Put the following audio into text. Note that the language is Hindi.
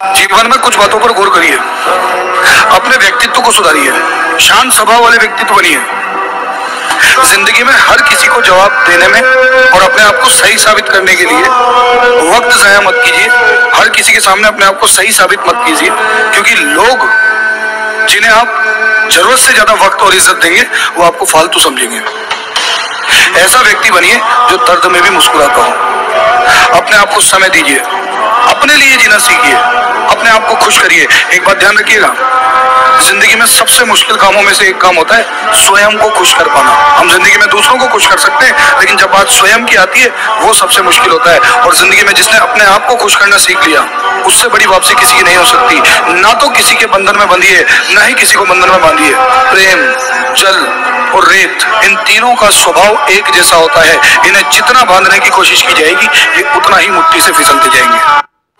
जीवन में कुछ बातों पर गौर करिए। अपने व्यक्तित्व को सुधारिए। शांत स्वभाव वाले व्यक्तित्व बनिए। ज़िंदगी में हर किसी को जवाब देने में और अपने आप को सही साबित करने के लिए वक्त जया मत कीजिए। हर किसी के सामने अपने आप को सही साबित मत कीजिए। क्योंकि लोग जिन्हें आप ज़रूरत से ज़्यादा वक्त और इज़्ज़त देंगे, वो आपको फालतू समझेंगे। ऐसा व्यक्ति बनिए जो दर्द में भी मुस्कुराता हो। अपने आप को समय दीजिए। अपने लिए जीना सीखिए। खुश करिए। एक बात ध्यान रखिएगा। ज़िंदगी में सबसे मुश्किल कामों में से एक काम होता है स्वयं को खुश कर पाना। हम ज़िंदगी में दूसरों को खुश कर सकते हैं, लेकिन जब बात स्वयं की आती है, वो सबसे मुश्किल होता है। और ज़िंदगी में जिसने अपने आप को खुश करना सीख लिया, उससे बड़ी वापसी किसी की नहीं हो सकती। ना तो किसी के बंधन में बंधी है, ना ही किसी को बंधन में बांधी है। प्रेम, जल और रेत, इन तीनों का स्वभाव एक जैसा होता है। इन्हें जितना बांधने की कोशिश की जाएगी, ये उतना ही मुट्ठी से फिसलते जाएँगे।